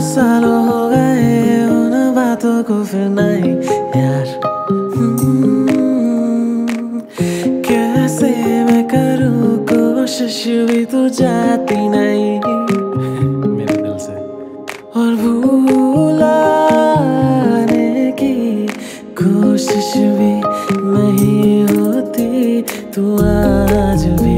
पाँच सालों हो गए उन बातों को फिर नहीं यार कैसे मैं करूँ कोशिश भी तू जाती नहीं मेरे दिल से और भूलाने की कोशिश भी नहीं होती तू आज भी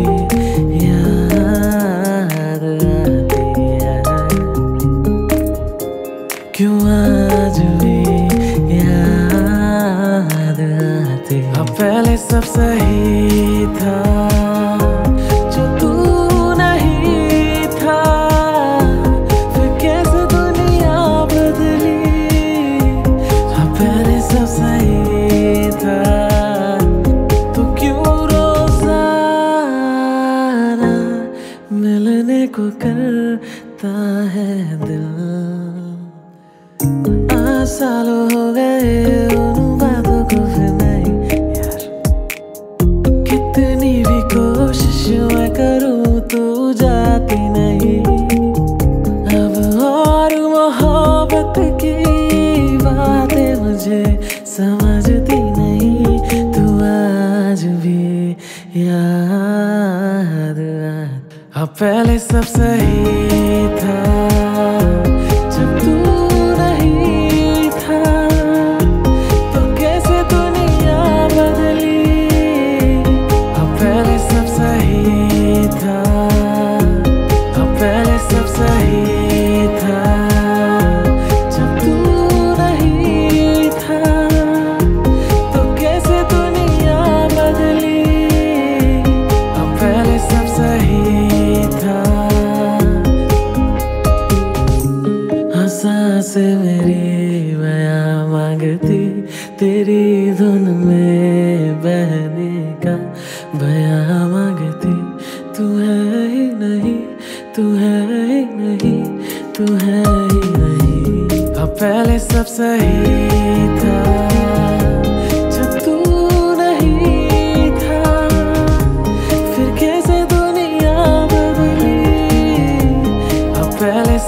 मिलने को करता है दिल। सालों हो गए, उन बातों को फिर नहीं यार। कितनी भी कोशिश मैं करूँ तू जाती नहीं। अब और मोहब्बत की बातें मुझे समझती नहीं। तू आज भी याद अब पहले सब सही था। जब तू हंसा से मेरी बया मांगती, तेरी धुन में बहने का बया मांगती। तू है ही नहीं, तू है ही नहीं, तू है ही नहीं। अब पहले सब सही था।